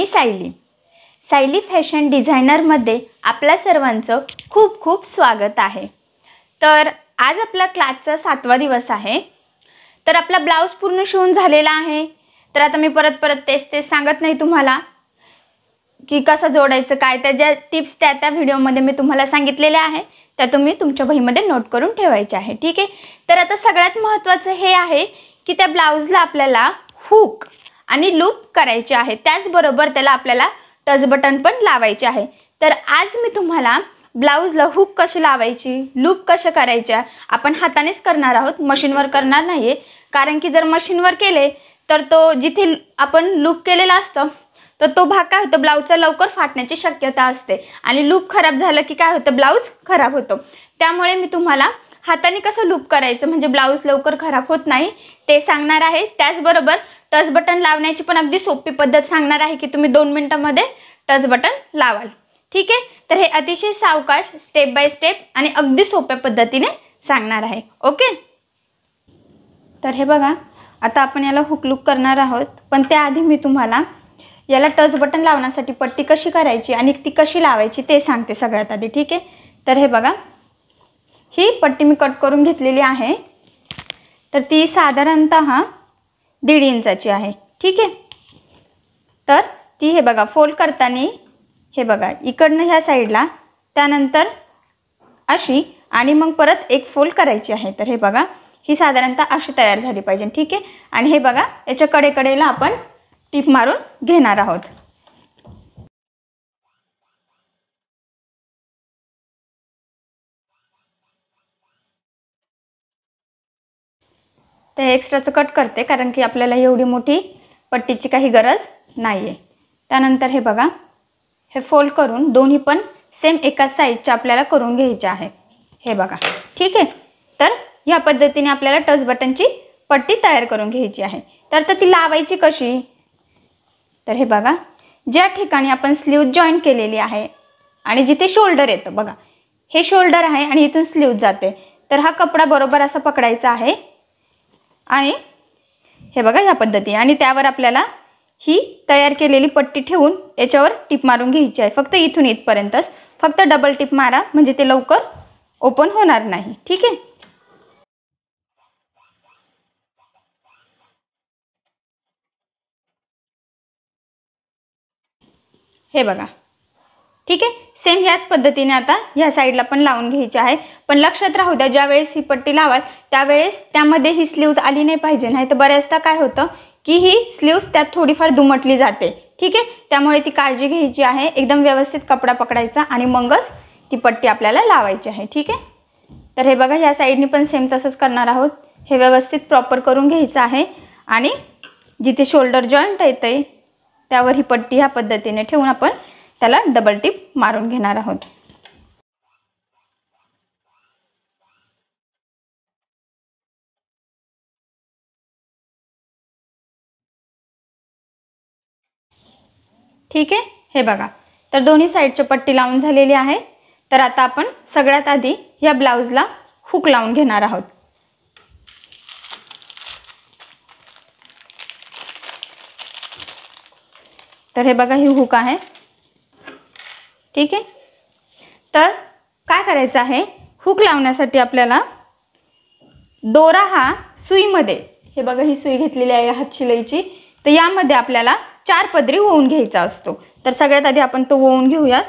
मी Sayali. Sayali fashion डिझायनरमध्ये आपल्या सर्वांचं खूप खूप स्वागत आहे. तर आज आपला क्लासचा सातवा दिवस आहे. तर आपला ब्लाऊज पूर्ण शिवून झालेला आहे. तर आता मी परत परत तेच तेच सांगत नाही तुम्हाला की कसं जोडायचं काय त्या ज्या टिप्स त्या त्या व्हिडिओमध्ये मी तुम्हाला सांगितलेल्या आहे त्या तुम्ही तुमच्या वहीमध्ये नोट करून ठेवायच्या आहे. ठीक आहे? तर आता सगळ्यात महत्त्वाचं हे आहे की त्या ब्लाऊजला आपल्याला हुक आणि लूप करायचे आहे. त्याचबरोबर त्याला आपल्याला टच बटन पण लावायचे आहे. तर आज मी तुम्हाला ब्लाऊजला हुक कशी लावायची लूप कशा करायच्या आपण हातानेच करणार आहोत. मशीनवर करणार नाही आहे कारण की जर मशीनवर केले तर तो जिथे आपण लूप केलेला असतं तर तो भाग काय होतो? ब्लाऊजचा लवकर फाटण्याची शक्यता असते. आणि लूप खराब झालं की काय होतं? ब्लाऊज खराब होतो. त्यामुळे मी तुम्हाला हाताने कसं लूप करायचं? म्हणजे ब्लाऊज लवकर खराब होत नाही ते सांगणार आहे. त्याचबरोबर टच बटन लावण्याची पण अगदी सोपी पद्धत सांगणार आहे की तुम्ही दोन मिनटामध्ये टच बटन लावाल. ठीक आहे? तर हे अतिशय सावकाश स्टेप बाय स्टेप आणि अगदी सोप्या पद्धतीने सांगणार आहे. ओके? तर हे बघा आता आपण याला हुकलूक करणार आहोत. पण त्याआधी मी तुम्हाला याला टच बटन लावण्यासाठी पट्टी कशी करायची आणि ती कशी लावायची ते सांगते सगळ्यात आधी. ठीक आहे? तर हे बघा ही पट्टी मी कट करून घेतलेली आहे. तर ती साधारणत दीड इंचाची आहे. ठीक आहे? तर ती हे बघा फोल्ड करताना हे बघा इकडनं ह्या साईडला त्यानंतर अशी आणि मग परत एक फोल्ड करायची आहे. तर हे बघा ही साधारणतः अशी तयार झाली पाहिजे. ठीक आहे? आणि हे बघा याच्या कडेकडेला आपण टीप मारून घेणार आहोत. तर एक्स्ट्राचं कट करते कारण की आपल्याला एवढी मोठी पट्टीची काही गरज नाही आहे त्यानंतर हे बघा हे फोल्ड करून दोन्ही पण सेम एकाच साईजच्या आपल्याला करून घ्यायचे आहे. हे बघा ठीक आहे? तर ह्या पद्धतीने आपल्याला टच बटनची पट्टी तयार करून घ्यायची आहे. तर तर ती लावायची कशी? तर हे बघा ज्या ठिकाणी आपण स्लीव जॉईन केलेली आहे आणि जिथे शोल्डर येतं बघा. हे शोल्डर आहे आणि इथून स्लीव जाते. तर हा कपडा बरोबर असा पकडायचा आहे. आणि हे बघा ह्या पद्धती. आणि त्यावर आपल्याला ही तयार केलेली पट्टी ठेवून याच्यावर टिप मारून घ्यायची आहे. फक्त इथून इथपर्यंतच. फक्त डबल टिप मारा म्हणजे ते लवकर ओपन होणार नाही. ठीक आहे? हे बघा. ठीक आहे? सेम ह्याच पद्धतीने आता ह्या साईडला पण लावून घ्यायची आहे. पण लक्षात राहू द्या ज्यावेळेस ही पट्टी लावाल त्यावेळेस त्यामध्ये ही स्लीव्ज आली नाही पाहिजे. नाही तर बऱ्याचदा काय होतं की ही स्लीव्ज त्यात थोडीफार दुमटली जाते. ठीक आहे? त्यामुळे ती काळजी घ्यायची आहे. एकदम व्यवस्थित कपडा पकडायचा आणि मगच ती पट्टी आपल्याला लावायची आहे. ठीक आहे? तर हे बघा ह्या साईडनी पण सेम तसंच करणार आहोत. हे व्यवस्थित प्रॉपर करून घ्यायचं आहे. आणि जिथे शोल्डर जॉईंट येतं आहे त्यावर ही पट्टी ह्या पद्धतीने ठेवून आपण त्याला डबल टिप मारून घेणार आहोत. ठीक आहे? हे बघा. तर दोन्ही साईडची पट्टी लावून झालेली आहे. तर आता आपण सगळ्यात आधी या ब्लाऊजला हुक लावून घेणार आहोत. तर हे बघा ही हुक आहे. ठीक आहे? तर काय करायचं आहे? हुक लावण्यासाठी आपल्याला दोरा हा सुईमध्ये हे बघा ही सुई घेतलेली आहे हातशिलाईची तर यामध्ये आपल्याला चार पदरी ओवून घ्यायचा असतो. तर सगळ्यात आधी आपण तो ओवून घेऊयात.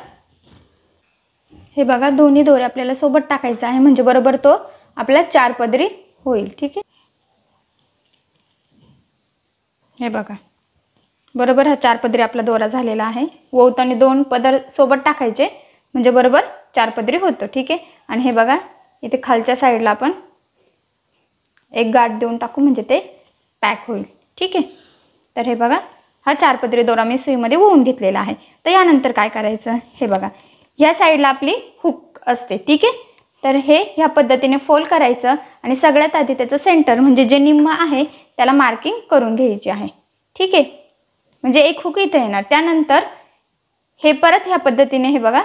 हे बघा दोन्ही दोरे आपल्याला सोबत टाकायचा आहे म्हणजे बरोबर तो आपल्या चार पदरी होईल. ठीक आहे? हे बघा. बरोबर हा चार पदरी आपला दोरा झालेला आहे. ओवताना दोन पदर सोबत टाकायचे म्हणजे बरोबर चार पदरी होतं ठीक आहे? आणि हे बघा इथे खालच्या साईडला आपण एक गाठ देऊन टाकू म्हणजे ते पॅक होईल ठीक आहे? तर हे बघा हा चार पदरी दोरा मी सुईमध्ये ओवून घेतलेला आहे. तर यानंतर काय करायचं? हे बघा ह्या साईडला आपली हुक असते ठीक आहे? तर हे ह्या पद्धतीने फोल्ड करायचं आणि सगळ्यात आधी त्याचं सेंटर म्हणजे जे निम्म आहे त्याला मार्किंग करून घ्यायची आहे ठीक आहे? म्हणजे एक हुक इथं येणार. त्यानंतर हे परत ह्या पद्धतीने हे बघा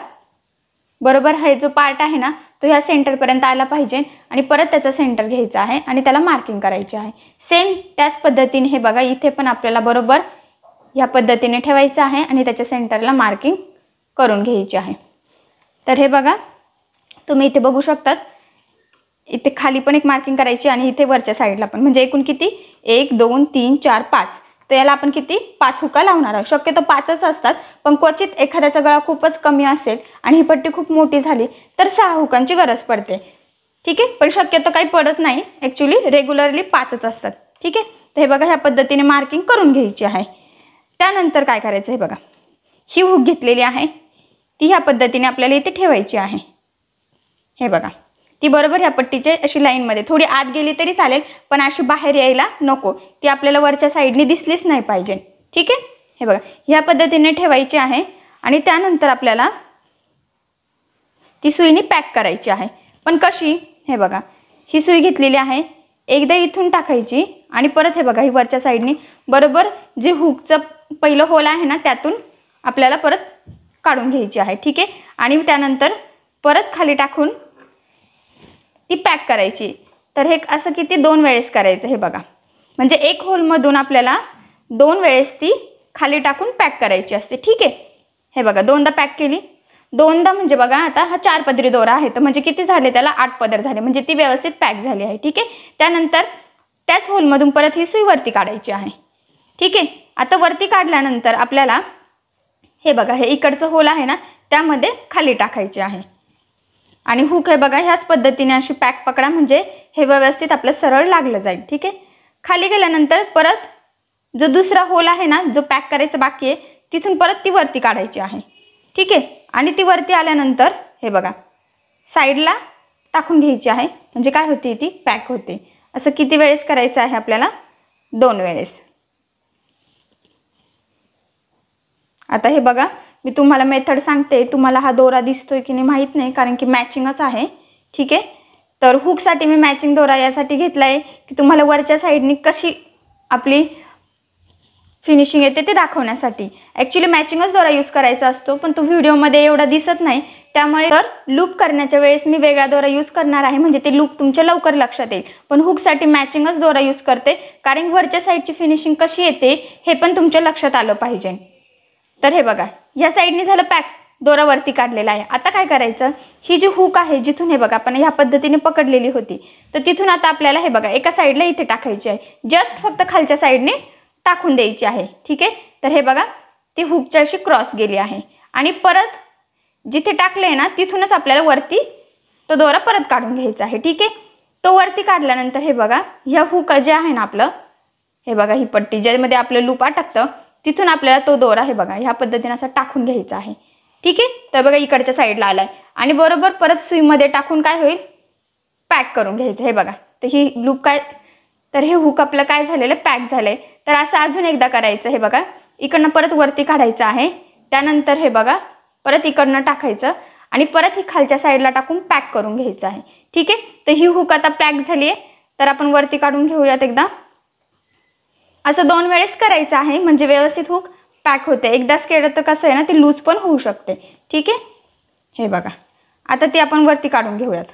बरोबर हे जो पार्ट आहे ना तो ह्या सेंटरपर्यंत आला पाहिजे आणि परत त्याचा सेंटर घ्यायचा आहे आणि त्याला मार्किंग करायची आहे. सेम त्याच पद्धतीने हे बघा इथे पण आपल्याला बरोबर ह्या पद्धतीने ठेवायचं आहे आणि त्याच्या सेंटरला मार्किंग करून घ्यायची आहे. तर हे बघा तुम्ही इथे बघू शकतात इथे खाली पण एक मार्किंग करायची आणि इथे वरच्या साईडला पण. म्हणजे एकूण किती? एक दोन तीन चार पाच. तर याला आपण किती? पाच हुका लावणार आहोत. शक्यतो पाचच असतात पण क्वचित एखाद्याचा गळा खूपच कमी असेल आणि ही पट्टी खूप मोठी झाली तर सहा हुकांची गरज पडते. ठीक आहे? पण शक्यतो काही पडत नाही. ॲक्च्युली रेग्युलरली पाचच असतात. ठीक आहे? तर हे बघा ह्या पद्धतीने मार्किंग करून घ्यायची आहे. त्यानंतर काय करायचं हे बघा. ही हुक घेतलेली आहे. ती ह्या पद्धतीने आपल्याला इथे ठेवायची आहे. हे बघा. ती बरोबर ह्या पट्टीचे अशी लाईनमध्ये. थोडी आत गेली तरी चालेल पण अशी बाहेर यायला नको. ती आपल्याला वरच्या साईडनी दिसलीच नाही पाहिजे. ठीक आहे? हे बघा ह्या पद्धतीने ठेवायची आहे आणि त्यानंतर आपल्याला ती सुईने पॅक करायची आहे. पण कशी? हे बघा ही सुई घेतलेली आहे. एकदा इथून टाकायची आणि परत हे बघा ही वरच्या साईडनी बरोबर जे हुकचं पहिलं होल आहे ना त्यातून आपल्याला परत काढून घ्यायची आहे. ठीक आहे? आणि त्यानंतर परत खाली टाकून ती पॅक करायची. तर हे असं किती? दोन वेळेस करायचं हे बघा. म्हणजे एक होलमधून आपल्याला दोन वेळेस ती खाली टाकून पॅक करायची असते. ठीक आहे? हे बघा दोनदा पॅक केली. दोनदा म्हणजे बघा आता हा चार पदरी दोरा आहे. तर म्हणजे किती झाले? त्याला आठ पदर झाले. म्हणजे ती व्यवस्थित पॅक झाली आहे. ठीक आहे? त्यानंतर त्याच होलमधून परत ही सुई वरती काढायची आहे. ठीक आहे? आता वरती काढल्यानंतर आपल्याला हे बघा हे इकडचं होल आहे ना त्यामध्ये खाली टाकायचे आहे. आणि हुक हे बघा ह्याच पद्धतीने अशी पॅक पकडा म्हणजे हे व्यवस्थित आपलं सरळ लागलं जाईल ठीक आहे? खाली गेल्यानंतर परत जो दुसरा होल आहे ना जो पॅक करायचा बाकी आहे तिथून परत ती वरती काढायची आहे ठीक आहे? आणि ती वरती आल्यानंतर हे बघा साईडला टाकून घ्यायची आहे म्हणजे काय होते ती? पॅक होते. असं किती वेळेस करायचं आहे आपल्याला? दोन वेळेस. आता हे बघा मी तुम्हाला मेथड सांगते. तुम्हाला हा दोरा दिसतोय की नाही माहीत नाही कारण की मॅचिंगच आहे. ठीक आहे? तर हुकसाठी मी मॅचिंग दोरा यासाठी घेतला आहे की तुम्हाला वरच्या साईडनी कशी आपली फिनिशिंग येते ते दाखवण्यासाठी. ॲक्च्युली मॅचिंगच दोरा यूज करायचा असतो पण तो व्हिडिओमध्ये एवढा दिसत नाही. त्यामुळे तर लूप करण्याच्या वेळेस मी वेगळा दोरा यूज करणार आहे. म्हणजे ते लूप तुमच्या लवकर लक्षात येईल. पण हुकसाठी मॅचिंगच दोरा यूज करते कारण वरच्या साईडची फिनिशिंग कशी येते हे पण तुमच्या लक्षात आलं पाहिजे. तर हे बघा ह्या साईडने झालं पॅक. दोरा वरती काढलेला आहे. आता काय करायचं? ही जी हुक आहे जिथून हे बघा आपण ह्या पद्धतीने पकडलेली होती तर तिथून आता आपल्याला हे बघा एका साईडला इथे टाकायची आहे. जस्ट फक्त खालच्या साईडने टाकून द्यायची आहे. ठीक आहे? तर हे बघा ती हुकच्या अशी क्रॉस गेली आहे. आणि परत जिथे टाकले ना तिथूनच आपल्याला वरती तो दोरा परत काढून घ्यायचा आहे. ठीक आहे? तो वरती काढल्यानंतर हे बघा ह्या हुक जे आहे ना आपलं हे बघा ही पट्टी ज्यामध्ये आपलं लूप अटकतं तिथून आपल्याला तो दोरा हे बघा ह्या पद्धतीने असा टाकून घ्यायचा आहे. ठीक आहे? तर बघा इकडच्या साईडला आलाय. आणि बरोबर परत सुईमध्ये टाकून काय होईल? पॅक करून घ्यायचं. हे बघा तर ही लूप काय तर हे हुक आपलं काय झालेलं पॅक झालं आहे तर असं अजून एकदा करायचं हे बघा. इकडनं परत वरती काढायचं आहे. त्यानंतर हे बघा परत इकडनं टाकायचं. आणि परत ही खालच्या साईडला टाकून पॅक करून घ्यायचं आहे. ठीक आहे? तर ही हुक आता पॅक झाली आहे तर आपण वरती काढून घेऊयात एकदा. असं दोन वेळेस करायचं आहे. म्हणजे व्यवस्थित हुक पॅक होते. एकदाच केलं तर कसं आहे ना ती लूज पण होऊ शकते. ठीक आहे? हे बघा. आता ती आपण वरती काढून घेऊयात.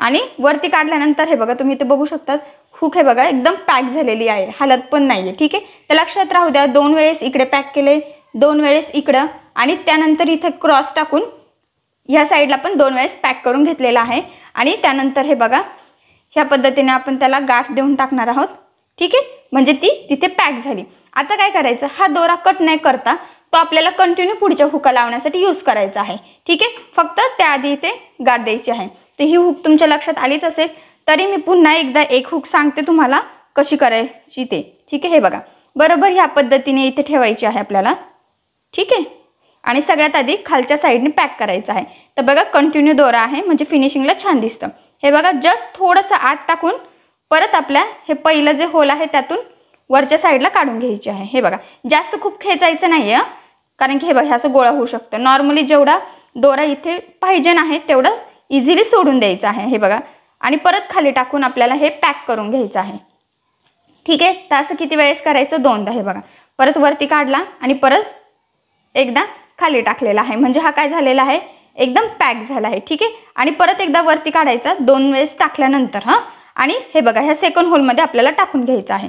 आणि वरती काढल्यानंतर हे बघा तुम्ही ते बघू शकतात हुक हे बघा एकदम पॅक झालेली आहे. हालत पण नाही आहे ठीक आहे? तर लक्षात राहू द्या दोन वेळेस इकडे पॅक केले दोन वेळेस इकडं आणि त्यानंतर इथे क्रॉस टाकून ह्या साईडला पण दोन वेळेस पॅक करून घेतलेला आहे. आणि त्यानंतर हे बघा ह्या पद्धतीने आपण त्याला गाठ देऊन टाकणार आहोत. ठीक आहे? म्हणजे ती तिथे पॅक झाली. आता काय करायचं? हा दोरा कट नाही करता तो आपल्याला कंटिन्यू पुढच्या हुका लावण्यासाठी यूज करायचा आहे. ठीक आहे? फक्त त्याआधी इथे गाठ द्यायची आहे. तर ही हुक तुमच्या लक्षात आलीच असेल तरी मी पुन्हा एकदा एक हुक सांगते तुम्हाला कशी करायची ते. ठीक आहे? हे बघा. बरोबर ह्या पद्धतीने इथे ठेवायची आहे आपल्याला. ठीक आहे? आणि सगळ्यात आधी खालच्या साईडने पॅक करायचं आहे. तर बघा कंटिन्यू दोरा आहे म्हणजे फिनिशिंगला छान दिसतं. हे बघा जस्ट थोडंसं आत टाकून परत आपल्या हे पहिलं जे होल आहे त्यातून वरच्या साईडला काढून घ्यायचे आहे. हे बघा जास्त खूप खेचायचं नाही आहे कारण की हे बघा असं गोळा होऊ शकतं. नॉर्मली जेवढा दोरा इथे पाहिजे आहे तेवढं इझिली सोडून द्यायचं आहे. हे बघा आणि परत खाली टाकून आपल्याला हे पॅक करून घ्यायचं आहे. ठीक आहे? तर असं किती वेळेस करायचं? दोनदा. हे बघा परत वरती काढला आणि परत एकदा खाली टाकलेला आहे. म्हणजे हा काय झालेला आहे? एकदम पॅक झाला आहे. ठीक आहे? आणि परत एकदा वरती काढायचा दोन वेळेस टाकल्यानंतर हां? आणि हे बघा ह्या सेकंड होलमध्ये आपल्याला टाकून घ्यायचं आहे.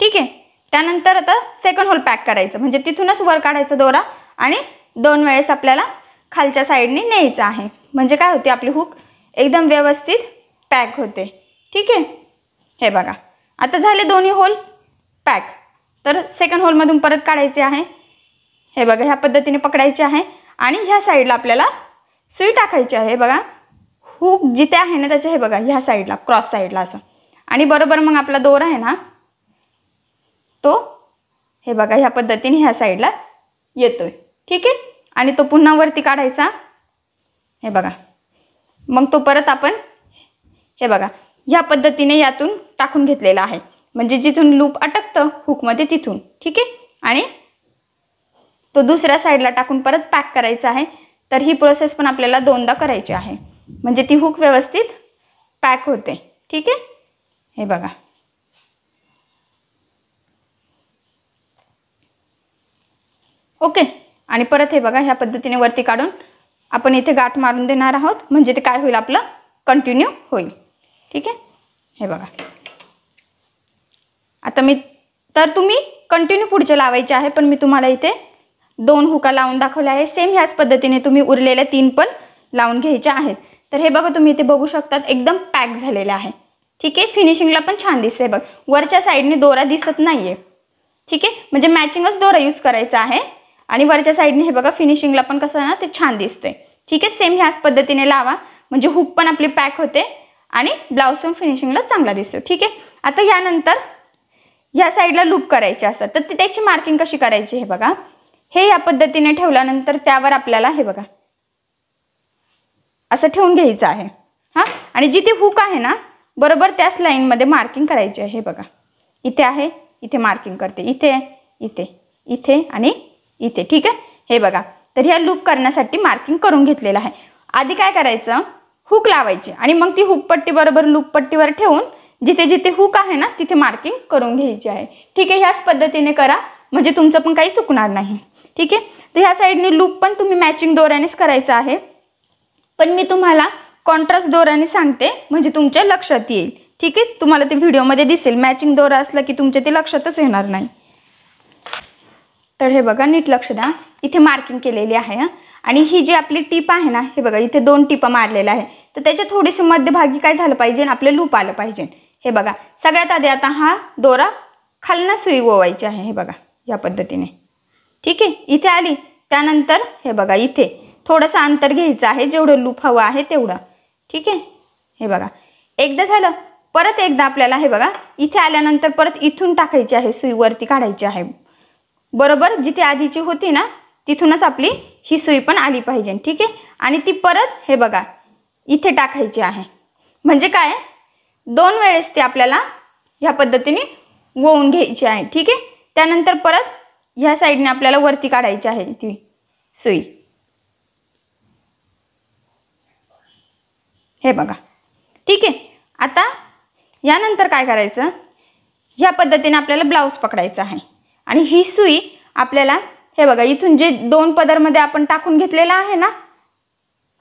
ठीक आहे? त्यानंतर आता सेकंड होल पॅक करायचं. म्हणजे तिथूनच वर काढायचा दोरा आणि दोन वेळेस आपल्याला खालच्या साईडने न्यायचं आहे. म्हणजे काय होते आपली हुक एकदम व्यवस्थित पॅक होते. ठीक आहे? हे बघा. आता झाले दोन्ही होल पॅक तर सेकंड होलमधून परत काढायचे आहे. हे बघा ह्या पद्धतीने पकडायचे आहे. आणि ह्या साईडला आपल्याला सुई टाकायची आहे. हे बघा. हुक जिथे आहे ना त्याच्या हे बघा ह्या साईडला क्रॉस साईडला असं. आणि बरोबर मग आपला दोर आहे ना तो हे बघा ह्या पद्धतीने ह्या साईडला येतोय. ठीक आहे? आणि तो पुन्हा वरती काढायचा. हे बघा. मग तो परत आपण हे बघा ह्या पद्धतीने यातून टाकून घेतलेला आहे. म्हणजे जिथून लूप अटकतं हुकमध्ये तिथून. ठीक आहे? आणि तो दुसऱ्या साईडला टाकून परत पॅक करायचा आहे. तर ही प्रोसेस पण आपल्याला दोनदा करायची आहे. म्हणजे ती हुक व्यवस्थित पॅक होते. ठीक आहे? हे बघा. ओके आणि परत हे बघा ह्या पद्धतीने वरती काढून आपण इथे गाठ मारून देणार आहोत. म्हणजे ते काय होईल आपलं? कंटिन्यू होईल. ठीक आहे? हे बघा. आता मी तर तुम्ही कंटिन्यू पुढचे लावायचे आहे पण मी तुम्हाला इथे दोन हुका लावून दाखवल्या आहे सेम ह्याच पद्धतीने तुम्ही उरलेल्या तीन पण लावून घ्यायच्या आहेत. तर हे बघा तुम्ही इथे बघू शकतात एकदम पॅक झालेलं आहे. ठीक आहे? फिनिशिंगला पण छान दिसते बघ. वरच्या साईडने दोरा दिसत नाही आहे ठीक आहे? म्हणजे मॅचिंगच दोरा यूज करायचा आहे. आणि वरच्या साईडने हे बघा फिनिशिंगला पण कसं ना ते छान दिसते ठीक आहे? सेम ह्याच पद्धतीने लावा. म्हणजे हुक पण आपली पॅक होते. आणि ब्लाऊज पण फिनिशिंगला चांगला दिसतो. ठीक आहे? आता यानंतर ह्या साईडला लूप करायचे असतात. तर त्याची मार्किंग कशी करायची हे बघा. हे या पद्धतीने ठेवल्यानंतर त्यावर आपल्याला हे बघा असं ठेवून घ्यायचं आहे. हां? आणि जिथे हुक आहे ना बरोबर त्याच लाईनमध्ये मार्किंग करायची आहे. हे बघा. इथे आहे इथे मार्किंग करते. इथे इथे इथे आणि इथे. ठीक आहे? हे बघा. तर ह्या लूप करण्यासाठी मार्किंग करून घेतलेलं आहे. आधी काय करायचं? हुक लावायची. आणि मग ती हुकपट्टी बरोबर लूपपट्टीवर ठेवून जिथे जिथे हुक आहे ना तिथे मार्किंग करून घ्यायची आहे. ठीक आहे? ह्याच पद्धतीने करा. म्हणजे तुमचं पण काही चुकणार नाही. ठीक आहे? तर ह्या साईडने लूप पण तुम्ही मॅचिंग दोऱ्यानेच करायचं आहे. पण मी तुम्हाला कॉन्ट्रास्ट दोराने सांगते म्हणजे तुमच्या लक्षात येईल. ठीक आहे? तुम्हाला ते व्हिडिओमध्ये दिसेल. मॅचिंग दोरा असला की तुमच्या ते लक्षातच येणार नाही. तर हे बघा नीट लक्ष द्या. इथे मार्किंग केलेली आहे आणि ही जी आपली टीप आहे ना हे बघा इथे दोन टिपं मारलेल्या आहे तर त्याच्या थोडीशी मध्यभागी काय झालं पाहिजे आपलं लूप आलं पाहिजे. हे बघा सगळ्यात आधी आता हा दोरा खालनं सुई गोवायची आहे हे बघा या पद्धतीने. ठीक आहे? इथे आली त्यानंतर हे बघा इथे. थोडंसं अंतर घ्यायचं आहे जेवढं लूप हवं आहे तेवढं. ठीक आहे? हे बघा. एकदा झालं परत एकदा आपल्याला हे बघा इथे आल्यानंतर परत इथून टाकायची आहे सुईवरती काढायची आहे. बरोबर? जिथे आधीची होती ना तिथूनच आपली ही सुई पण आली पाहिजे. ठीक आहे? आणि ती परत हे बघा इथे टाकायची आहे. म्हणजे काय? दोन वेळेस ती आपल्याला ह्या पद्धतीने वळून घ्यायची आहे. ठीक आहे? त्यानंतर परत ह्या साईडने आपल्याला वरती काढायची आहे ती सुई. हे बघा. ठीक आहे? आता यानंतर काय करायचं? ह्या पद्धतीने आपल्याला ब्लाऊज पकडायचा आहे. आणि ही सुई आपल्याला हे बघा इथून जे दोन पदरमध्ये आपण टाकून घेतलेला आहे ना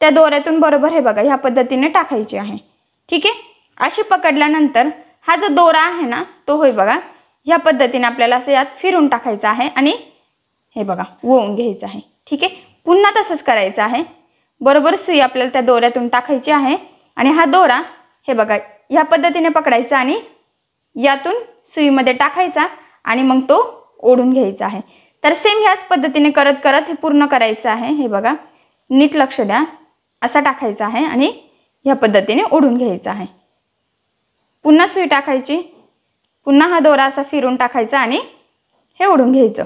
त्या दोऱ्यातून बरोबर हे बघा ह्या पद्धतीने टाकायची आहे. ठीक आहे? अशी पकडल्यानंतर हा जो दोरा आहे ना तो होय बघा ह्या पद्धतीने आपल्याला असं यात फिरून टाकायचं आहे आणि हे बघा वळून घ्यायचं आहे. ठीक आहे? पुन्हा तसंच करायचं आहे. बरोबर सुई आपल्याला त्या दोऱ्यातून टाकायची आहे. आणि हा दोरा हे बघा ह्या पद्धतीने पकडायचा आणि यातून सुईमध्ये टाकायचा आणि मग तो ओढून घ्यायचा आहे. तर सेम ह्याच पद्धतीने करत करत हे पूर्ण करायचं आहे. हे बघा नीट लक्ष द्या. असा टाकायचा आहे आणि ह्या पद्धतीने ओढून घ्यायचा आहे. पुन्हा सुई टाकायची. पुन्हा हा दोरा असा फिरून टाकायचा आणि हे ओढून घ्यायचं.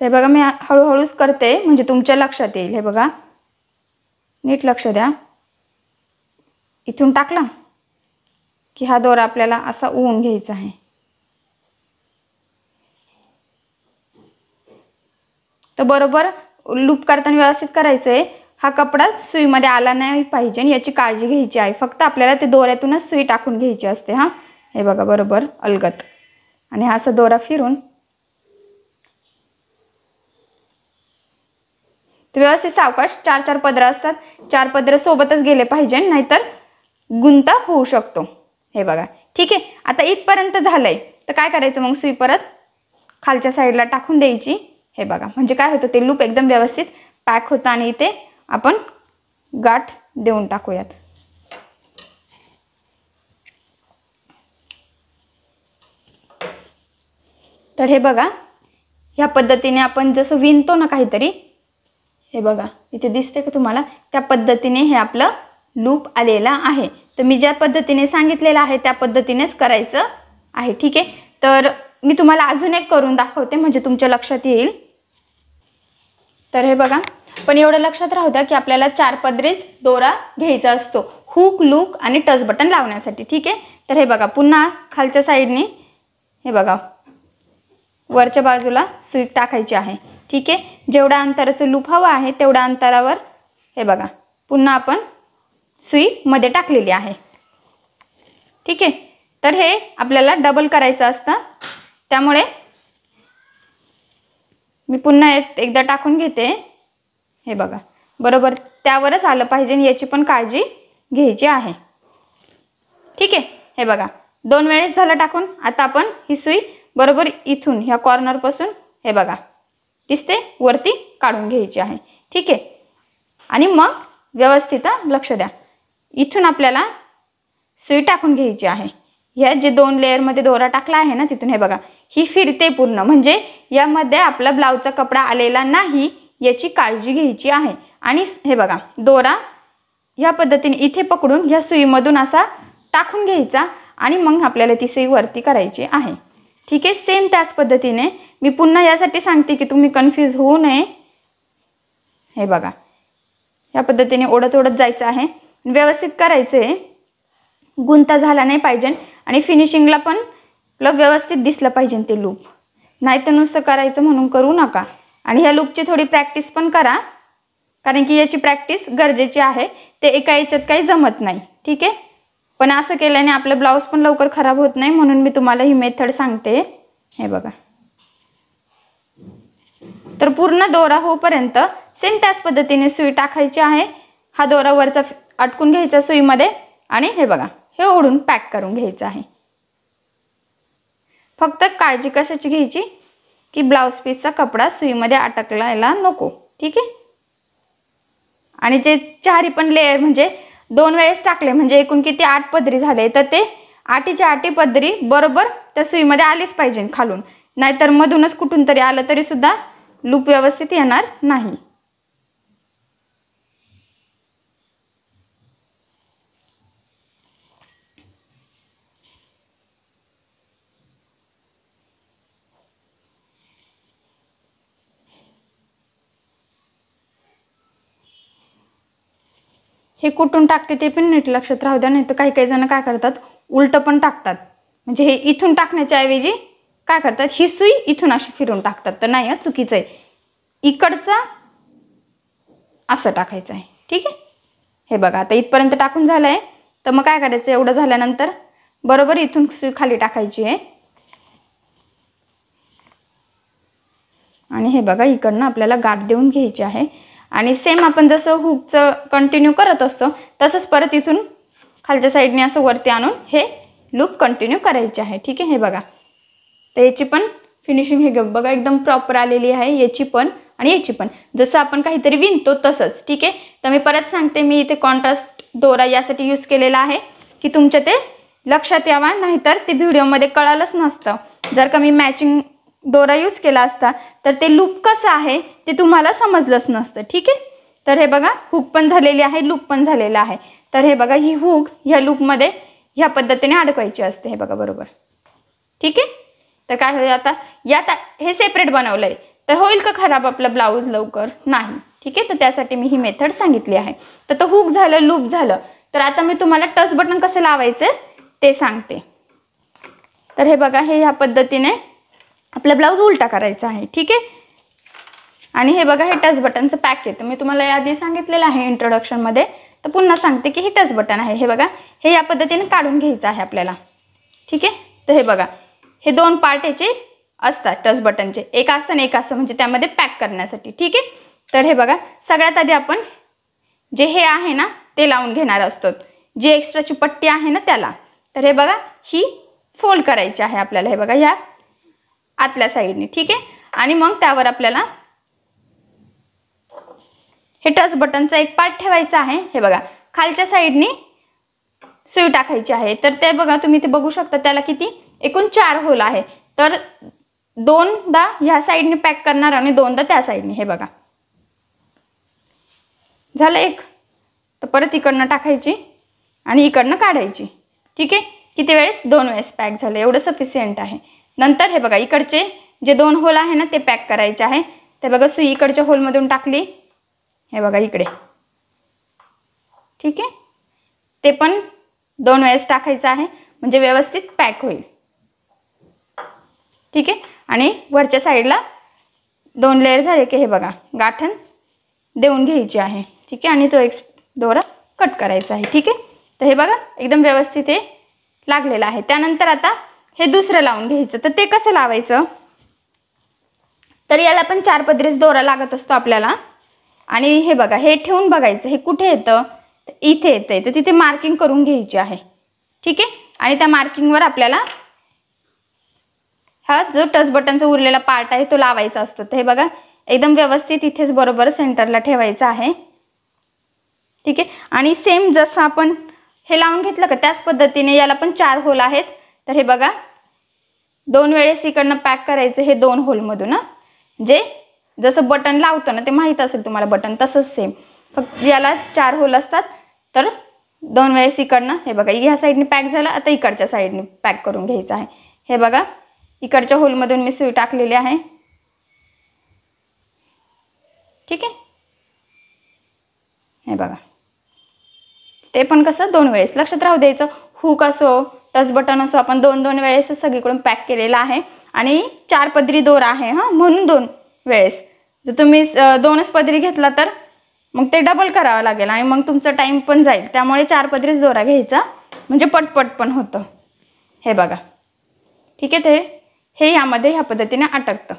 ते बघा मी हळूहळूच करते म्हणजे तुमच्या लक्षात येईल. हे बघा नीट लक्ष द्या. इथून टाकला की हा दोरा आपल्याला असा ऊन घ्यायचा आहे. तर बरोबर लूप करताना व्यवस्थित करायचं आहे हा कपडा सुईमध्ये आला नाही पाहिजे याची काळजी घ्यायची आहे. फक्त आपल्याला ते दोऱ्यातूनच सुई टाकून घ्यायची असते हां. हे बघा बरोबर अलगत आणि हा असा दोरा फिरून तर व्यवस्थित सावकाश चार चार पदरं असतात. चार पदरं सोबतच गेले पाहिजे नाहीतर गुंता होऊ शकतो. हे बघा. ठीक आहे. आता इथपर्यंत झालं आहे तर काय करायचं मग सुई परत? खालच्या साईडला टाकून द्यायची. हे बघा. म्हणजे काय होतं ते लूप एकदम व्यवस्थित पॅक होतं आणि इथे आपण गाठ देऊन टाकूयात. तर हे बघा. ह्या पद्धतीने आपण जसं विणतो ना काहीतरी हे बघा इथे दिसते का तुम्हाला? त्या पद्धतीने हे आपलं लूप आलेला आहे. तर मी ज्या पद्धतीने सांगितलेलं आहे त्या पद्धतीनेच करायचं आहे ठीक आहे? तर मी तुम्हाला अजून एक करून दाखवते म्हणजे तुमच्या लक्षात येईल. तर हे बघा पण एवढं लक्षात राहू द्या की आपल्याला चार पदरीच दोरा घ्यायचा असतो. हुक लूक आणि टच बटन लावण्यासाठी ठीक आहे? तर हे बघा पुन्हा खालच्या साईडने हे बघा वरच्या बाजूला सुई टाकायची आहे. ठीक आहे? जेवढ्या अंतराचं लूप हवं आहे तेवढ्या अंतरावर हे बघा पुन्हा आपण सुई मध्ये टाकलेली आहे. ठीक आहे? तर हे आपल्याला डबल करायचं असतं. त्यामुळे मी पुन्हा एकदा टाकून घेते. हे बघा बरोबर त्यावरच आलं पाहिजे याची पण काळजी घ्यायची आहे. ठीक आहे? हे बघा दोन वेळेस झालं टाकून आता आपण ही सुई बरोबर इथून ह्या कॉर्नरपासून हे बघा. दिसते वरती काढून घ्यायची आहे. ठीक आहे? आणि मग व्यवस्थित लक्ष द्या. इथून आपल्याला सुई टाकून घ्यायची आहे. ह्या जे दोन लेअरमध्ये दोरा टाकला आहे ना तिथून हे बघा. ही फिरते पूर्ण. म्हणजे यामध्ये आपला ब्लाऊजचा कपडा आलेला नाही याची काळजी घ्यायची आहे. आणि हे बघा दोरा ह्या पद्धतीने इथे पकडून ह्या सुईमधून असा टाकून घ्यायचा आणि मग आपल्याला ती सुई वरती करायची आहे. ठीक आहे? सेम त्याच पद्धतीने. मी पुन्हा यासाठी सांगते की तुम्ही कन्फ्यूज होऊ नये. हे बघा. या पद्धतीने ओढत ओढत जायचं आहे. व्यवस्थित करायचं आहे गुंता झाला नाही पाहिजे. आणि फिनिशिंगला पण आपलं व्यवस्थित दिसलं पाहिजे ते लूप नाही तर नुसतं करायचं म्हणून करू नका. आणि ह्या लूपची थोडी प्रॅक्टिस पण करा. कारण की याची प्रॅक्टिस गरजेची आहे. ते एका याच्यात काही जमत नाही. ठीक आहे? पण असं केल्याने आपलं ब्लाऊज पण लवकर खराब होत नाही म्हणून मी तुम्हाला ही मेथड सांगते. हे बघा. तर पूर्ण दोरा होईपर्यंत सेम त्याच पद्धतीने सुई टाकायची आहे. हा दोरा वरचा अटकून घ्यायचा सुईमध्ये आणि हे बघा हे ओढून पॅक करून घ्यायचं आहे. फक्त काळजी कशाची घ्यायची? की ब्लाऊज पीसचा कपडा सुईमध्ये अटकलायला नको. ठीक आहे? आणि जे चारी पण लेअर म्हणजे दोन वेळेस टाकले म्हणजे एकूण किती? आठ पदरी झाले. तर ते आठीच्या आठी पदरी बरोबर त्या सुईमध्ये आलीच पाहिजे खालून. नाहीतर मधूनच कुठून तरी आलं तरीसुद्धा लूप व्यवस्थित येणार नाही. हे कुठून टाकते ते पण नीट लक्षात राहू द्या नाही तर काही काही जण काय करतात उलटं पण टाकतात. म्हणजे हे इथून टाकण्याच्या ऐवजी काय करतात ही सुई इथून अशी फिरून टाकतात. तर नाही चुकीचं आहे. इकडचा असं टाकायचं आहे. ठीक आहे? हे बघा आता इथपर्यंत टाकून झालं आहे तर मग काय करायचं एवढं झाल्यानंतर बरोबर इथून सुई खाली टाकायची आहे. आणि हे बघा इकडनं आपल्याला गाठ देऊन घ्यायची आहे. आणि सेम आपण जसं हुकचं कंटिन्यू करत असतो तसंच परत इथून खालच्या साईडने असं वरती आणून हे लूप कंटिन्यू करायचे आहे. ठीक आहे? हे बघा. तर याची पण फिनिशिंग हे बघा एकदम प्रॉपर आलेली आहे. याची पण आणि याची पण. जसं आपण काहीतरी विणतो तसंच. ठीक आहे? तर मी परत सांगते मी इथे कॉन्ट्रास्ट दोरा यासाठी यूज केलेला आहे की तुमच्या ते लक्षात यावा नाहीतर ते व्हिडिओमध्ये कळालंच नसतं. जर का मी मॅचिंग दोरा यूज केला असता तर ते लूप कसं आहे ते तुम्हाला समजलंच नसतं ठीक आहे? तर हे बघा हुक पण झालेली आहे लूप पण झालेला आहे. तर हे बघा ही हुक ह्या लूपमध्ये ह्या पद्धतीने अडकवायची असते हे बघा बरोबर. ठीक आहे? तर काय होईल आता? यात हे सेपरेट बनवलं आहे तर होईल का खराब आपलं ब्लाऊज लवकर? नाही. ठीक आहे? तर त्यासाठी मी ही मेथड सांगितली आहे. तर तो हुक झालं लूप झालं. तर आता मी तुम्हाला टच बटन कसं लावायचं ते सांगते. तर हे बघा हे ह्या पद्धतीने आपला ब्लाऊज उलटा करायचा आहे ठीक आहे? आणि हे बघा हे टच बटनचं पॅक येतं मी तुम्हाला याआधी सांगितलेलं आहे इंट्रोडक्शनमध्ये तर पुन्हा सांगते की हे टच बटन आहे. हे बघा हे या पद्धतीने काढून घ्यायचं आहे आपल्याला. ठीक आहे? तर हे बघा हे दोन पार्ट याचे असतात टच बटनचे. एक असं आणि एक असं म्हणजे त्यामध्ये पॅक करण्यासाठी. ठीक आहे? तर हे बघा सगळ्यात आधी आपण जे हे आहे ना ते लावून घेणार असतो. जी एक्स्ट्राची पट्टी आहे ना त्याला. तर हे बघा ही फोल्ड करायची आहे आपल्याला. हे बघा ह्या आतल्या साईडने ठीक आहे? आणि मग त्यावर आपल्याला हे टच बटनचा एक पार्ट ठेवायचा आहे. हे बघा खालच्या साईडने सुई टाकायची आहे. तर ते बघा तुम्ही ते बघू शकता. त्याला किती? एकूण चार होल आहे. तर दोनदा ह्या साईडने पॅक करणार आणि दोनदा त्या साईडने. हे बघा. झालं एक. तर परत इकडनं टाकायची आणि इकडनं काढायची. ठीक आहे? किती वेळेस? दोन वेळेस पॅक झालं. एवढं सफिशियंट आहे. नंतर हे बघा इकडचे जे दोन होल आहे ना ते पॅक करायचे आहे. ते बघा सुई इकडच्या होलमधून टाकली. हे बघा इकडे. ठीक आहे? ते पण दोन वेळेस टाकायचं आहे. म्हणजे व्यवस्थित पॅक होईल. ठीक आहे? आणि वरच्या साईडला दोन लेअर झाले की हे बघा गाठण देऊन घ्यायची आहे. ठीक आहे? आणि तो एक दोरा कट करायचा आहे. ठीक आहे? तर हे बघा एकदम व्यवस्थित हे लागलेलं आहे. त्यानंतर आता हे दुसरं लावून घ्यायचं. तर ते कसं लावायचं? तर याला पण चार पदरीस दोरा लागत असतो आपल्याला. आणि हे बघा हे ठेवून बघायचं हे कुठे येतं? इथे येतं तर तिथे मार्किंग करून घ्यायची आहे. ठीक आहे? आणि त्या मार्किंगवर आपल्याला हा जो टच बटनचा उरलेला पार्ट आहे तो लावायचा असतो. तर हे बघा एकदम व्यवस्थित इथेच बरोबर सेंटरला ठेवायचं आहे. ठीक आहे? आणि सेम जसं आपण हे लावून घेतलं का त्याच पद्धतीने याला पण चार होल आहेत. तर हे बघा दोन वेळेस इकडनं पॅक करायचं हे दोन होलमधून जे जसं बटन लावतो ना ते माहीत असेल तुम्हाला बटन तसंच सेम फक्त याला चार होल असतात तर दोन वेळेस इकडनं हे बघा ह्या साईडने पॅक झालं आता इकडच्या साईडने पॅक करून घ्यायचं आहे. हे बघा इकडच्या होलमधून मी सुई टाकलेली आहे. ठीक आहे? हे बघा. ते पण कसं दोन वेळेस. लक्षात राहू द्यायचं हुक असो टच बटन असो आपण दोन दोन वेळेस सगळीकडून पॅक केलेला आहे. आणि चार पदरी दोर आहे हां? म्हणून दोन वेळेस. जर तुम्ही दोनच पदरी घेतला तर मग ते डबल करावं लागेल आणि मग तुमचा टाईम पण जाईल. त्यामुळे चार पदरीच दोरा घ्यायचा. म्हणजे पटपट पण होतं. हे बघा. ठीक आहे ते? हे यामध्ये ह्या पद्धतीने अटकतं.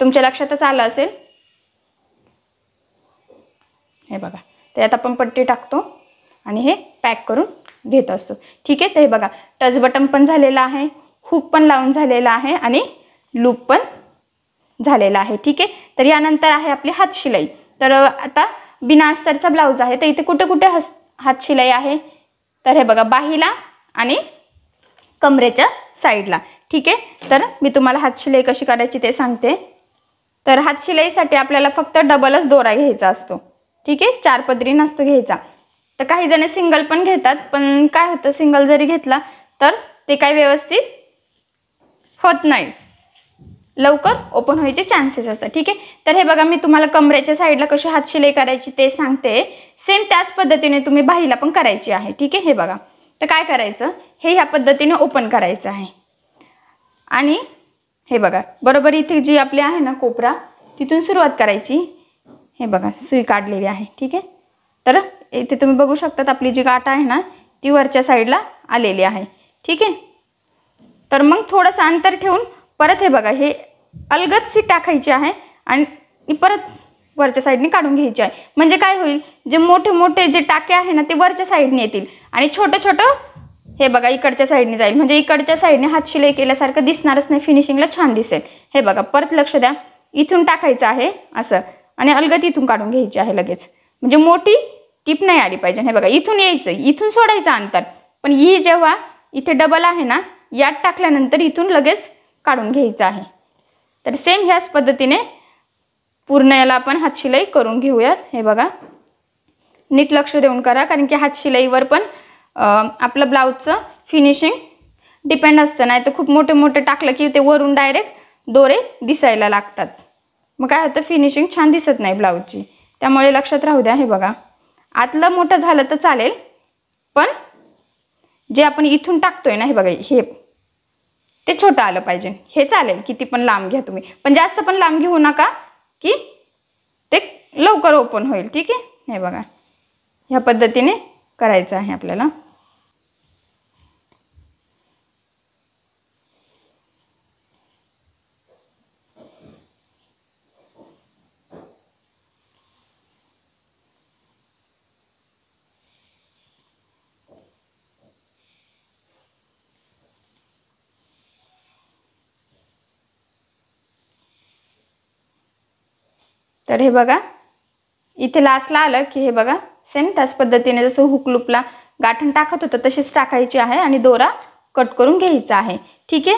तुमच्या लक्षातच आलं असेल? हे बघा. त्यात आपण पट्टी टाकतो आणि हे पॅक करून घेत असतो. ठीक आहे? ते हे बघा. टच बटन पण झालेलं आहे. हुक पण लावून झालेला आहे आणि लूप पण झालेला आहे. ठीक आहे? तर यानंतर आहे आपली हातशिलाई तर आता बिना अस्तरचा ब्लाऊज आहे. तर इथे कुठे कुठे हस हातशिलाई आहे? तर हे बघा बाहीला आणि कमरेच्या साईडला. ठीक आहे? तर मी तुम्हाला हातशिलाई कशी करायची ते सांगते. तर हातशिलाईसाठी आपल्याला फक्त डबलच दोरा घ्यायचा असतो. ठीक आहे? चार पदरी नसतो घ्यायचा. तर काही जण सिंगल पण घेतात पण काय होतं सिंगल जरी घेतला तर ते काही व्यवस्थित होत नाही. लवकर ओपन व्हायचे चान्सेस असतात. ठीक आहे? तर हे बघा मी तुम्हाला कमरेच्या साईडला कशी हात शिलाई करायची ते सांगते. सेम त्याच पद्धतीने तुम्ही बाहीला पण करायची आहे. ठीक आहे? हे बघा. तर काय करायचं? हे ह्या पद्धतीने ओपन करायचं आहे. आणि हे बघा बरोबर इथे जी आपली आहे ना कोपरा तिथून सुरुवात करायची. हे बघा सुई काढलेली आहे. ठीक आहे? तर इथे तुम्ही बघू शकतात आपली जी गाठ आहे ना ती वरच्या साईडला आलेली आहे. ठीक आहे? तर मग थोडंसं अंतर ठेवून परत हे बघा हे अलगद सीट टाकायची आहे आणि परत वरच्या साईडने काढून घ्यायची आहे. म्हणजे काय होईल जे मोठे मोठे जे टाके आहे ना ते वरच्या साईडने येतील. आणि छोटं छोटं हे बघा इकडच्या साईडने जाईल. म्हणजे इकडच्या साईडने हात शिलाई केल्यासारखं दिसणारच नाही फिनिशिंगला छान दिसेल. हे बघा परत लक्ष द्या. इथून टाकायचं आहे असं. आणि अलगद इथून काढून घ्यायची आहे लगेच. म्हणजे मोठी टिप नाही आली पाहिजे. हे बघा इथून यायचं इथून सोडायचं अंतर. पण ही जेव्हा इथे डबल आहे ना यात टाकल्यानंतर इथून लगेच काढून घ्यायचं आहे. तर सेम ह्याच पद्धतीने पूर्ण याला आपण हातशिलाई करून घेऊयात. हे बघा. नीट लक्ष देऊन करा कारण की हातशिलाईवर पण आपलं ब्लाऊजचं फिनिशिंग डिपेंड असतं. नाही तर खूप मोठे मोठे टाकलं की ते वरून डायरेक्ट दोरे दिसायला लागतात. मग काय होतं? फिनिशिंग छान दिसत नाही ब्लाऊजची त्यामुळे लक्षात राहू द्या. हे बघा. आतलं मोठं झालं तर चालेल पण जे आपण इथून टाकतोय ना हे बघा हे ते छोटं आलं पाहिजे. हे चालेल किती पण लांब घ्या तुम्ही. पण जास्त पण लांब घेऊ नका की ते लवकर ओपन होईल ठीक आहे? हे बघा. ह्या पद्धतीने करायचं आहे आपल्याला. तर हे बघा इथे लास्टला आलं की हे बघा सेम त्याच पद्धतीने जसं हुक लूपला गाठण टाकत होतं तशीच टाकायची आहे आणि दोरा कट करून घ्यायचा आहे. ठीक आहे?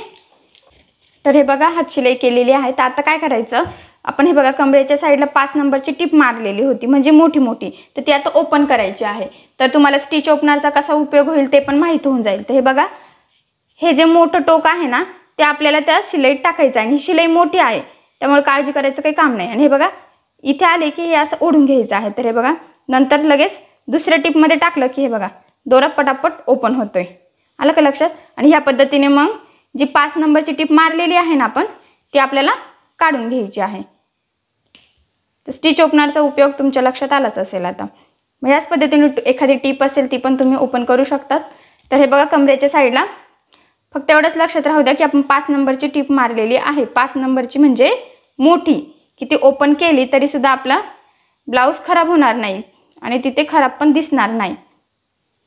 तर हे बघा हात शिलाई केलेली आहे. तर आता काय करायचं? आपण हे बघा कमरेच्या साईडला पाच नंबरची टिप मारलेली होती म्हणजे मोठी मोठी. तर ती आता ओपन करायची आहे. तर तुम्हाला स्टिच ओपनरचा कसा उपयोग होईल ते पण माहीत होऊन जाईल. तर हे बघा हे जे मोठं टोक आहे ना ते आपल्याला त्या शिलाईत टाकायचं आहे आणि ही शिलाई मोठी आहे. त्यामुळे काळजी करायचं काही काम नाही. आणि हे बघा इथे आले की हे असं ओढून घ्यायचं आहे. तर हे बघा नंतर लगेच दुसऱ्या टिपमध्ये टाकलं की हे बघा दोरा पटापट ओपन होतोय. आलं का लक्षात? आणि ह्या पद्धतीने मग जी पाच नंबरची टिप मारलेली आहे ना आपण ती आपल्याला काढून घ्यायची आहे. तर स्टिच ओपनरचा उपयोग तुमच्या लक्षात आलाच असेल आता. मग याच पद्धतीने एखादी टीप असेल ती पण तुम्ही ओपन करू शकतात. तर हे बघा कमरेच्या साईडला फक्त एवढंच लक्षात राहू द्या की आपण पाच नंबरची टीप मारलेली आहे. पाच नंबरची म्हणजे मोठी. की ती ओपन केली तरीसुद्धा आपला ब्लाऊज खराब होणार नाही आणि तिथे खराब पण दिसणार नाही.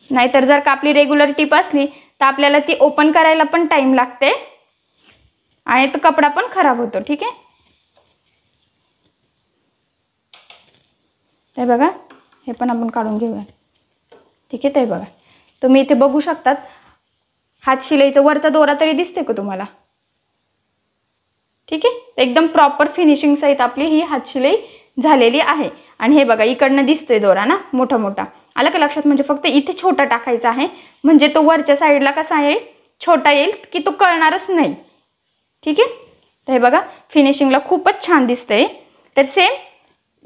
नाहीतर जर का आपली रेग्युलर टीप असली तर आपल्याला ती ओपन करायला पण टाईम लागते आणि तो कपडा पण खराब होतो ठीक आहे? ते बघा हे पण आपण काढून घेऊया. ठीक आहे ते बघा. तुम्ही इथे बघू शकतात हात शिलाईचा वरचा दोरा तरी दिसते का तुम्हाला? ठीक आहे? एकदम प्रॉपर फिनिशिंग सहित आपली ही हातशिलाई झालेली आहे. आणि हे बघा इकडनं दिसतोय दोरा ना मोठा मोठा आलं का लक्षात? म्हणजे फक्त इथे छोटा टाकायचा आहे. म्हणजे तो वरच्या साईडला कसा येईल? छोटा येईल की तो कळणारच नाही. ठीक आहे? तर हे बघा फिनिशिंगला खूपच छान दिसतंय. तर सेम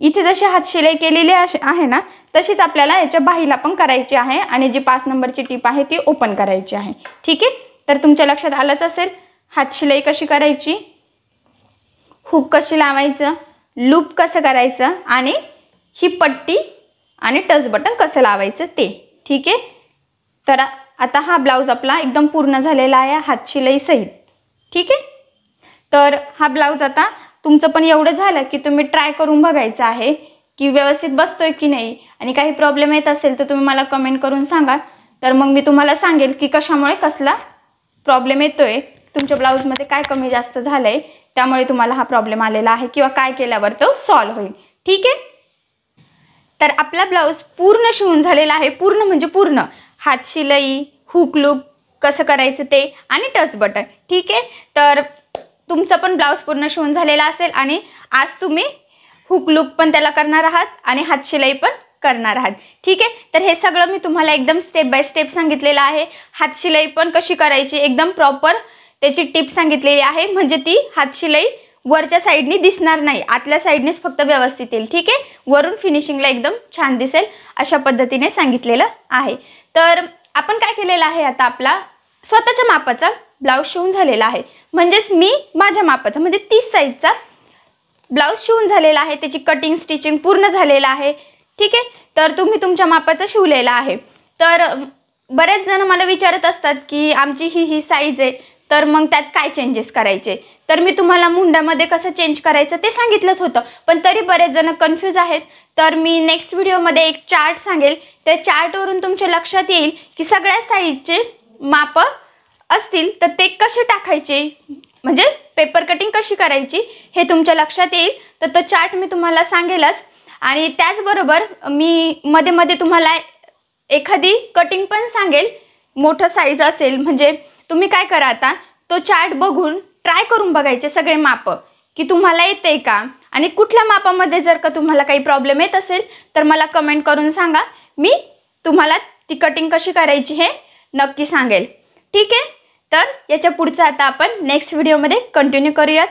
इथे जशी हातशिलाई केलेली आहे ना तशीच आपल्याला याच्या बाहीला पण करायची आहे आणि जी पाच नंबरची टीप आहे ती ओपन करायची आहे. ठीक आहे? तर तुमच्या लक्षात आलंच असेल हातशिलाई कशी करायची? हुक कशी लावायचं? लूप कसं करायचं? आणि ही पट्टी आणि टच बटन कसं लावायचं ते. ठीक आहे? तर आता हा ब्लाऊज आपला एकदम पूर्ण झालेला आहे. हात लई सहित. ठीक आहे? तर हा ब्लाऊज आता तुमचं पण एवढं झालं की तुम्ही ट्राय करून बघायचं आहे की व्यवस्थित बसतोय की नाही. आणि काही प्रॉब्लेम येत असेल तर तुम्ही मला कमेंट करून सांगा. तर मग मी तुम्हाला सांगेल की कशामुळे कसला प्रॉब्लेम येतोय. तुमच्या ब्लाऊजमध्ये काय कमी जास्त झालं आहे त्यामुळे तुम्हाला हा प्रॉब्लेम आलेला आहे किंवा काय केल्यावर तो सॉल्व्ह होईल. ठीक आहे? तर आपला ब्लाऊज पूर्ण शिवून झालेला आहे. पूर्ण म्हणजे पूर्ण. हात शिलाई हुक लूक कसं करायचं ते आणि टच बटन ठीक आहे? तर तुमचं पण ब्लाऊज पूर्ण शिवून झालेला असेल आणि आज तुम्ही हुक लूक पण त्याला करणार आहात आणि हातशिलाई पण करणार आहात. ठीक आहे? तर हे सगळं मी तुम्हाला एकदम स्टेप बाय स्टेप सांगितलेलं आहे. हातशिलाई पण कशी करायची? एकदम प्रॉपर त्याची टिप सांगितलेली आहे म्हणजे ती हातशिलाई वरच्या साईडनी दिसणार नाही. आतल्या साईडनेच फक्त व्यवस्थित येईल. ठीक आहे? वरून फिनिशिंगला एकदम छान दिसेल अशा पद्धतीने सांगितलेलं आहे. तर आपण काय केलेलं आहे आता आपला? स्वतःच्या मापाचा ब्लाऊज शिवून झालेला आहे. म्हणजेच मी माझ्या मापाचा म्हणजे तीस साईजचा ब्लाऊज शिवून झालेला आहे. त्याची कटिंग स्टिचिंग पूर्ण झालेलं आहे. ठीक आहे? तर तुम्ही तुमच्या मापाचा शिवलेला आहे. तर बरेच जण मला विचारत असतात की आमची ही ही साईज आहे. तर मग त्यात काय चेंजेस करायचे? तर मी तुम्हाला मुंड्यामध्ये कसं चेंज करायचं ते सांगितलंच होतं. पण तरी बरेच जण कन्फ्यूज आहेत. तर मी नेक्स्ट व्हिडिओमध्ये एक चार्ट सांगेल. त्या चार्टवरून तुमच्या लक्षात येईल की सगळ्या साईजचे मापं असतील तर ते कसे टाकायचे? म्हणजे पेपर कटिंग कशी करायची हे तुमच्या लक्षात येईल. तर तो चार्ट मी तुम्हाला सांगेलच. आणि त्याचबरोबर मी मध्ये मध्ये तुम्हाला एखादी कटिंग पण सांगेल. मोठं साईज असेल म्हणजे तुम्ही काय करा आता? तो चार्ट बघून ट्राय करून बघायचे सगळे मापं. की तुम्हाला येते का? आणि कुठल्या मापामध्ये जर का तुम्हाला काही प्रॉब्लेम येत असेल तर मला कमेंट करून सांगा. मी तुम्हाला ती कटिंग कशी करायची हे नक्की सांगेल. ठीक आहे? तर याच्या पुढचं आता आपण नेक्स्ट व्हिडिओमध्ये कंटिन्यू करूयात.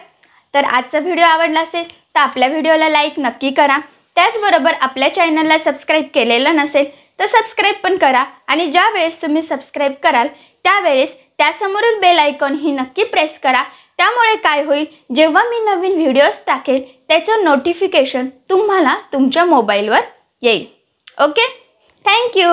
तर आजचा व्हिडिओ आवडला असेल तर आपल्या व्हिडिओला लाईक नक्की करा. त्याचबरोबर आपल्या चॅनलला सबस्क्राईब केलेलं नसेल तर सबस्क्राईब पण करा. आणि ज्या वेळेस तुम्ही सबस्क्राईब कराल त्यावेळेस त्यासमोरील बेल आयकॉन ही नक्की प्रेस करा. त्यामुळे काय होईल जेव्हा मी नवीन व्हिडिओज टाकेल त्याचं नोटिफिकेशन तुम्हाला तुमच्या मोबाईलवर येईल. Okay thank you